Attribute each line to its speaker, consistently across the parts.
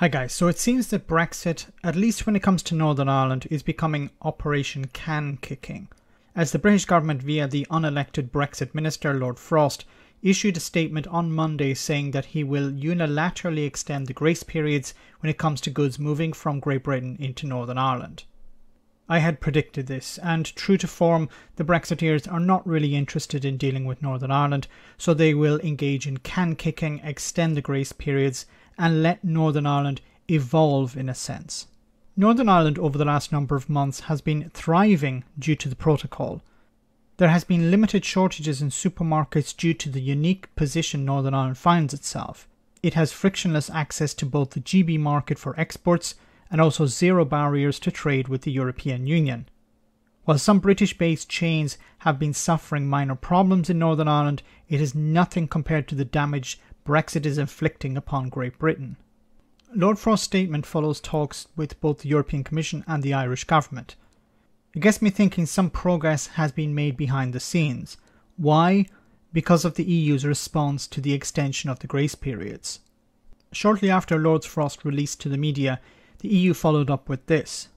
Speaker 1: Hi guys, so it seems that Brexit, at least when it comes to Northern Ireland, is becoming Operation Can Kicking. As the British government, via the unelected Brexit Minister Lord Frost, issued a statement on Monday saying that he will unilaterally extend the grace periods when it comes to goods moving from Great Britain into Northern Ireland. I had predicted this, and true to form, the Brexiteers are not really interested in dealing with Northern Ireland, so they will engage in can kicking, extend the grace periods, and let Northern Ireland evolve in a sense. Northern Ireland over the last number of months has been thriving due to the protocol. There has been limited shortages in supermarkets due to the unique position Northern Ireland finds itself. It has frictionless access to both the GB market for exports and also zero barriers to trade with the European Union. While some British based chains have been suffering minor problems in Northern Ireland, it is nothing compared to the damage Brexit is inflicting upon Great Britain. Lord Frost's statement follows talks with both the European Commission and the Irish government. It gets me thinking some progress has been made behind the scenes. Why? Because of the EU's response to the extension of the grace periods. Shortly after Lord Frost released to the media, the EU followed up with this.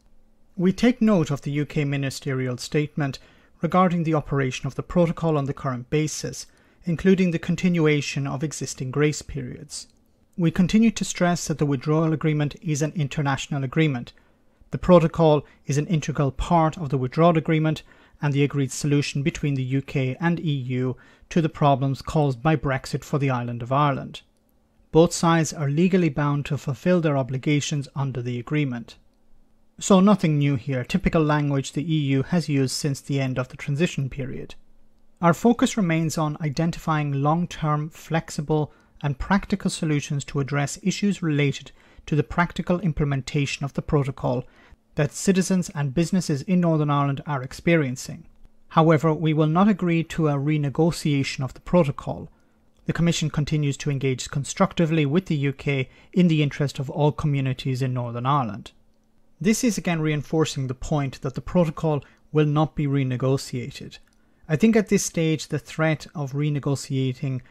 Speaker 1: We take note of the UK ministerial statement regarding the operation of the protocol on the current basis including the continuation of existing grace periods. We continue to stress that the withdrawal agreement is an international agreement. The protocol is an integral part of the withdrawal agreement and the agreed solution between the UK and EU to the problems caused by Brexit for the island of Ireland. Both sides are legally bound to fulfill their obligations under the agreement. So, nothing new here, typical language the EU has used since the end of the transition period. Our focus remains on identifying long term, flexible, and practical solutions to address issues related to the practical implementation of the protocol that citizens and businesses in Northern Ireland are experiencing. However, we will not agree to a renegotiation of the protocol. The Commission continues to engage constructively with the UK in the interest of all communities in Northern Ireland. This is again reinforcing the point that the protocol will not be renegotiated. I think at this stage the threat of renegotiating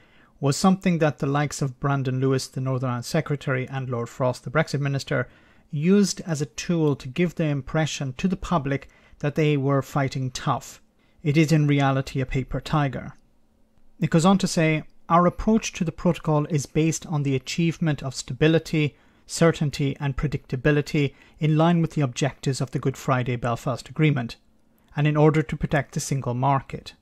Speaker 1: was something that the likes of Brandon Lewis, the Northern Ireland Secretary, and Lord Frost, the Brexit Minister, used as a tool to give the impression to the public that they were fighting tough. It is in reality a paper tiger. It goes on to say, Our approach to the protocol is based on the achievement of stability, certainty, and predictability in line with the objectives of the Good Friday Belfast Agreement and in order to protect the single market.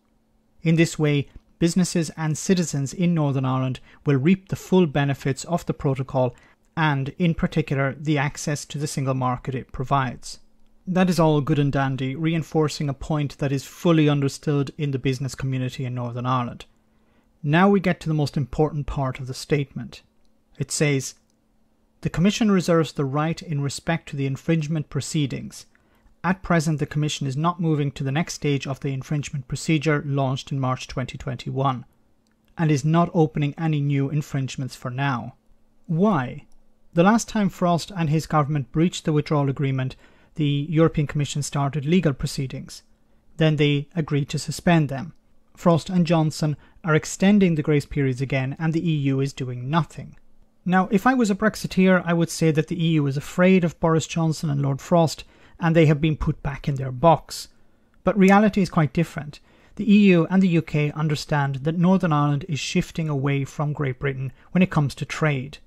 Speaker 1: In this way, businesses and citizens in Northern Ireland will reap the full benefits of the protocol and, in particular, the access to the single market it provides. That is all good and dandy, reinforcing a point that is fully understood in the business community in Northern Ireland. Now we get to the most important part of the statement. It says, The Commission reserves the right in respect to the infringement proceedings at present, the Commission is not moving to the next stage of the infringement procedure launched in March 2021 and is not opening any new infringements for now. Why? The last time Frost and his government breached the withdrawal agreement, the European Commission started legal proceedings. Then they agreed to suspend them. Frost and Johnson are extending the grace periods again, and the EU is doing nothing. Now, if I was a Brexiteer, I would say that the EU is afraid of Boris Johnson and Lord Frost and they have been put back in their box. But reality is quite different. The EU and the UK understand that Northern Ireland is shifting away from Great Britain when it comes to trade.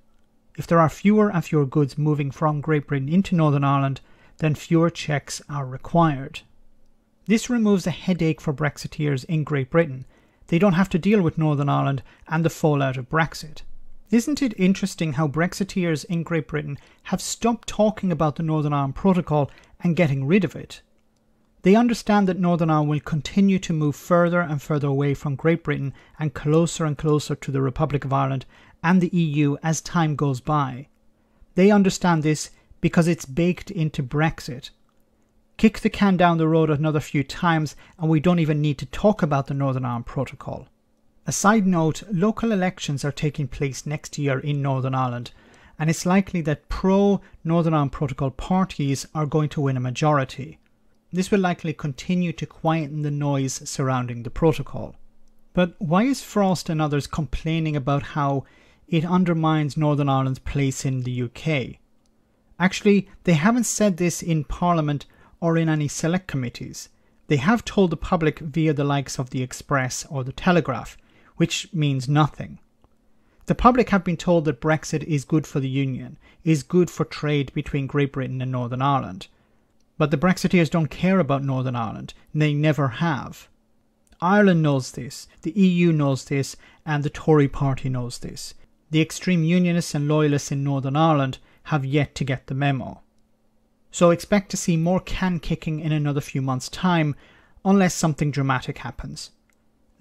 Speaker 1: If there are fewer and fewer goods moving from Great Britain into Northern Ireland, then fewer checks are required. This removes a headache for Brexiteers in Great Britain. They don't have to deal with Northern Ireland and the fallout of Brexit. Isn't it interesting how Brexiteers in Great Britain have stopped talking about the Northern Ireland Protocol and getting rid of it? They understand that Northern Ireland will continue to move further and further away from Great Britain and closer and closer to the Republic of Ireland and the EU as time goes by. They understand this because it's baked into Brexit. Kick the can down the road another few times, and we don't even need to talk about the Northern Ireland Protocol. A side note local elections are taking place next year in Northern Ireland, and it's likely that pro Northern Ireland Protocol parties are going to win a majority. This will likely continue to quieten the noise surrounding the protocol. But why is Frost and others complaining about how it undermines Northern Ireland's place in the UK? Actually, they haven't said this in Parliament or in any select committees. They have told the public via the likes of the Express or the Telegraph, which means nothing. The public have been told that Brexit is good for the Union, is good for trade between Great Britain and Northern Ireland. But the Brexiteers don't care about Northern Ireland, they never have. Ireland knows this, the EU knows this, and the Tory party knows this. The extreme unionists and loyalists in Northern Ireland have yet to get the memo. So expect to see more can kicking in another few months' time, unless something dramatic happens.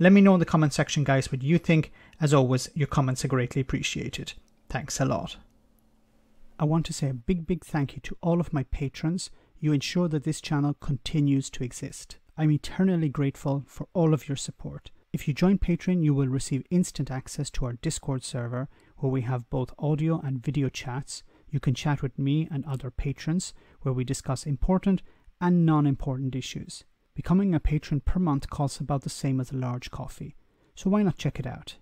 Speaker 1: Let me know in the comment section, guys, what you think. As always, your comments are greatly appreciated. Thanks a lot. I want to say a big, big thank you to all of my patrons. You ensure that this channel continues to exist. I'm eternally grateful for all of your support. If you join Patreon, you will receive instant access to our Discord server where we have both audio and video chats. You can chat with me and other patrons where we discuss important and non important issues. Becoming a patron per month costs about the same as a large coffee, so why not check it out?